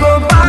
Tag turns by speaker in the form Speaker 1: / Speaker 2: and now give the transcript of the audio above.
Speaker 1: tiempo